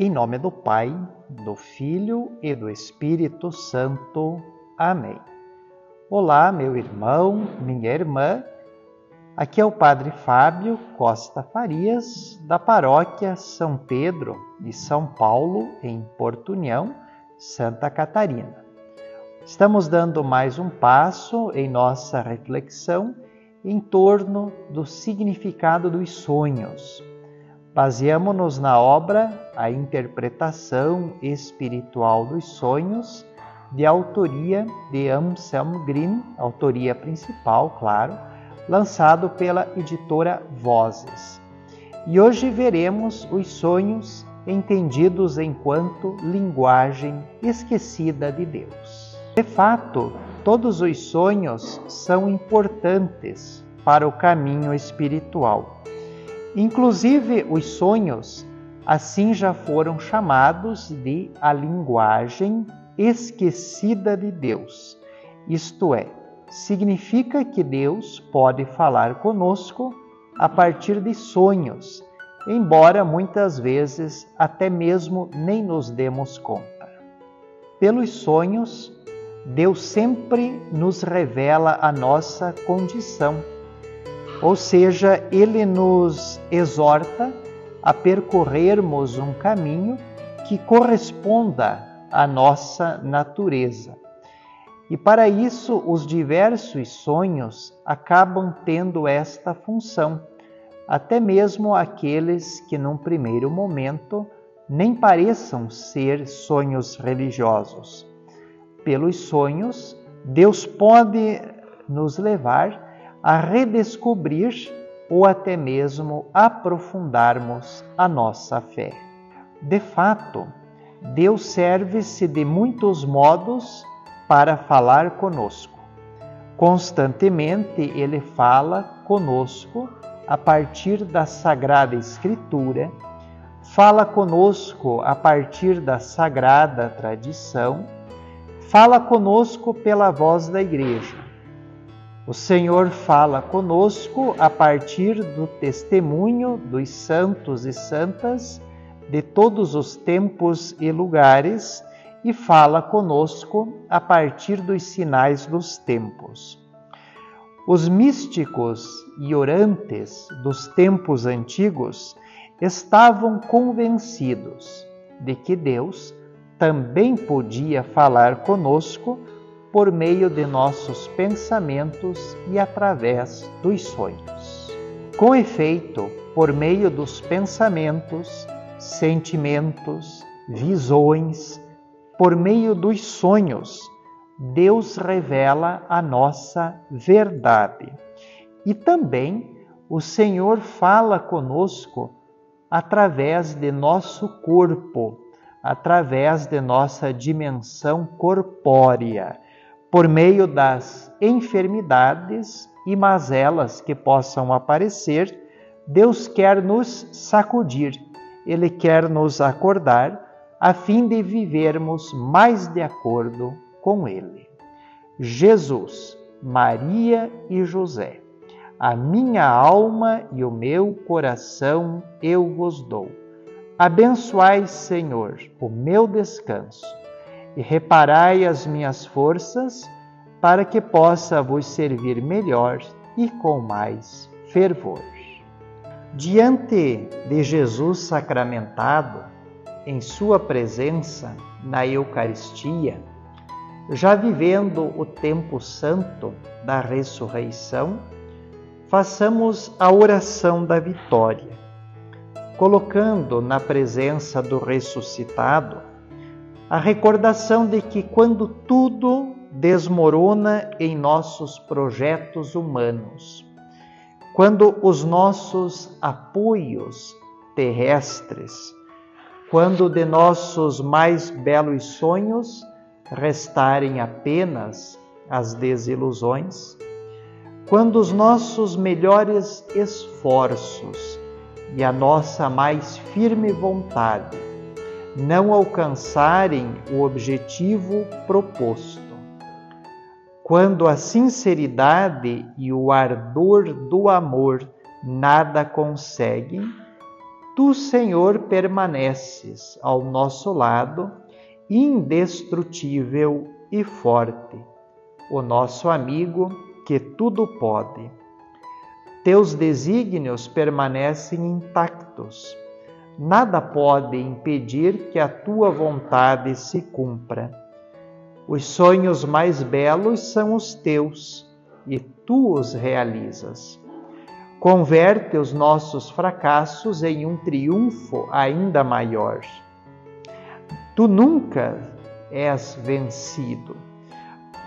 Em nome do Pai, do Filho e do Espírito Santo. Amém. Olá, meu irmão, minha irmã. Aqui é o Padre Fábio Costa Farias, da Paróquia São Pedro de São Paulo, em Porto União, Santa Catarina. Estamos dando mais um passo em nossa reflexão em torno do significado dos sonhos Baseamos-nos na obra A Interpretação Espiritual dos Sonhos, de autoria de Anselm Green, autoria principal, claro, lançado pela editora Vozes. E hoje veremos os sonhos entendidos enquanto linguagem esquecida de Deus. De fato, todos os sonhos são importantes para o caminho espiritual Inclusive, os sonhos assim já foram chamados de a linguagem esquecida de Deus. Isto é, significa que Deus pode falar conosco a partir de sonhos, embora muitas vezes até mesmo nem nos demos conta. Pelos sonhos, Deus sempre nos revela a nossa condição ou seja, ele nos exorta a percorrermos um caminho que corresponda à nossa natureza. E para isso, os diversos sonhos acabam tendo esta função, até mesmo aqueles que, num primeiro momento, nem pareçam ser sonhos religiosos. Pelos sonhos, Deus pode nos levar a redescobrir ou até mesmo aprofundarmos a nossa fé. De fato, Deus serve-se de muitos modos para falar conosco. Constantemente ele fala conosco a partir da Sagrada Escritura, fala conosco a partir da Sagrada Tradição, fala conosco pela voz da Igreja o Senhor fala conosco a partir do testemunho dos santos e santas de todos os tempos e lugares e fala conosco a partir dos sinais dos tempos. Os místicos e orantes dos tempos antigos estavam convencidos de que Deus também podia falar conosco por meio de nossos pensamentos e através dos sonhos. Com efeito, por meio dos pensamentos, sentimentos, visões, por meio dos sonhos, Deus revela a nossa verdade. E também o Senhor fala conosco através de nosso corpo, através de nossa dimensão corpórea por meio das enfermidades e mazelas que possam aparecer, Deus quer nos sacudir, Ele quer nos acordar, a fim de vivermos mais de acordo com Ele. Jesus, Maria e José, a minha alma e o meu coração eu vos dou. Abençoai, Senhor, o meu descanso e reparai as minhas forças, para que possa vos servir melhor e com mais fervor. Diante de Jesus sacramentado, em Sua presença na Eucaristia, já vivendo o tempo santo da ressurreição, façamos a oração da vitória, colocando na presença do ressuscitado a recordação de que quando tudo desmorona em nossos projetos humanos, quando os nossos apoios terrestres, quando de nossos mais belos sonhos restarem apenas as desilusões, quando os nossos melhores esforços e a nossa mais firme vontade não alcançarem o objetivo proposto. Quando a sinceridade e o ardor do amor nada conseguem, Tu, Senhor, permaneces ao nosso lado, indestrutível e forte, o nosso amigo que tudo pode. Teus desígnios permanecem intactos. Nada pode impedir que a tua vontade se cumpra. Os sonhos mais belos são os teus e tu os realizas. Converte os nossos fracassos em um triunfo ainda maior. Tu nunca és vencido.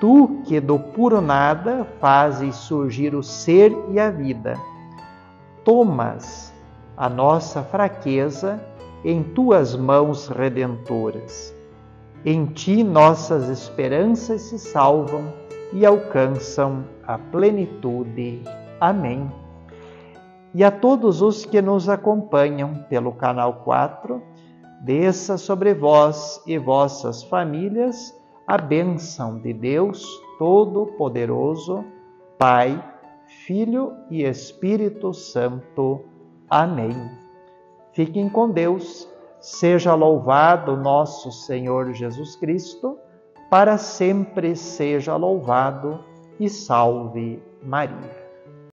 Tu que do puro nada fazes surgir o ser e a vida, tomas a nossa fraqueza em tuas mãos redentoras. Em ti nossas esperanças se salvam e alcançam a plenitude. Amém e a todos os que nos acompanham pelo canal 4, desça sobre vós e vossas famílias a bênção de Deus Todo-Poderoso, Pai, Filho e Espírito Santo. Amém. Fiquem com Deus. Seja louvado nosso Senhor Jesus Cristo, para sempre seja louvado e salve Maria.